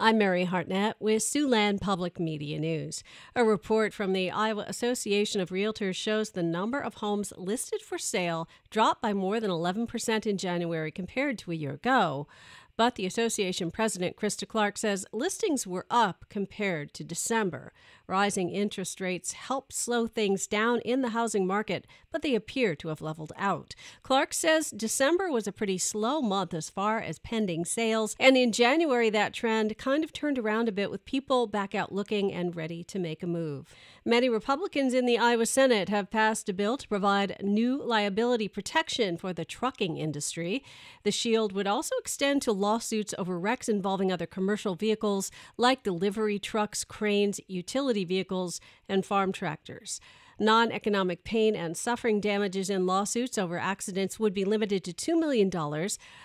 I'm Mary Hartnett with Siouxland Public Media News. A report from the Iowa Association of Realtors shows the number of homes listed for sale dropped by more than 11% in January compared to a year ago. But the association president, Krista Clark, says listings were up compared to December. Rising interest rates help slow things down in the housing market, but they appear to have leveled out. Clark says December was a pretty slow month as far as pending sales, and in January that trend kind of turned around a bit with people back out looking and ready to make a move. Many Republicans in the Iowa Senate have passed a bill to provide new liability protection for the trucking industry. The shield would also extend to lawsuits over wrecks involving other commercial vehicles like delivery trucks, cranes, utility vehicles, and farm tractors. Non economic pain and suffering damages in lawsuits over accidents would be limited to $2 million,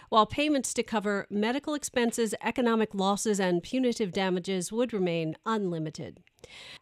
while payments to cover medical expenses, economic losses, and punitive damages would remain unlimited.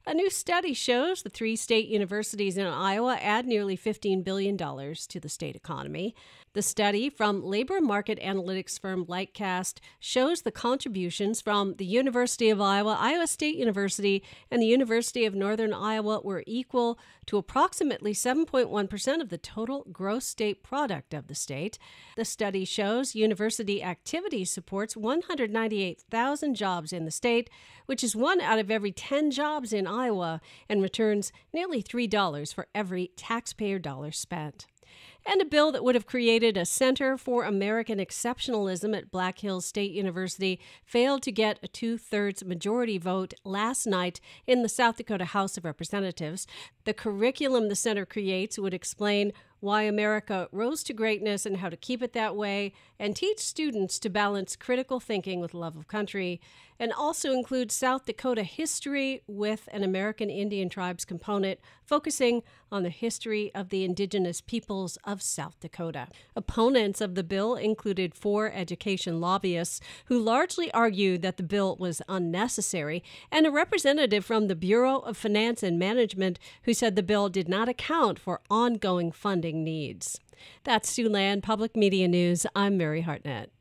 A new study shows the three state universities in Iowa add nearly $15 billion to the state economy. The study from labor market analytics firm Lightcast shows the contributions from the University of Iowa, Iowa State University, and the University of Northern Iowa were equal to approximately 7.1% of the total gross state product of the state. The study shows university activity supports 198,000 jobs in the state, which is one out of every 10 jobs in Iowa, and returns nearly $3 for every taxpayer dollar spent and a bill that would have created a Center for American Exceptionalism at Black Hills State University failed to get a two thirds majority vote last night in the South Dakota House of Representatives. The curriculum the center creates would explain why America rose to greatness and how to keep it that way, and teach students to balance critical thinking with love of country, and also include South Dakota history with an American Indian tribes component, focusing on the history of the indigenous peoples of South Dakota. Opponents of the bill included four education lobbyists who largely argued that the bill was unnecessary, and a representative from the Bureau of Finance and Management who said the bill did not account for ongoing needs. That's Siouxland Public Media News. I'm Mary Hartnett.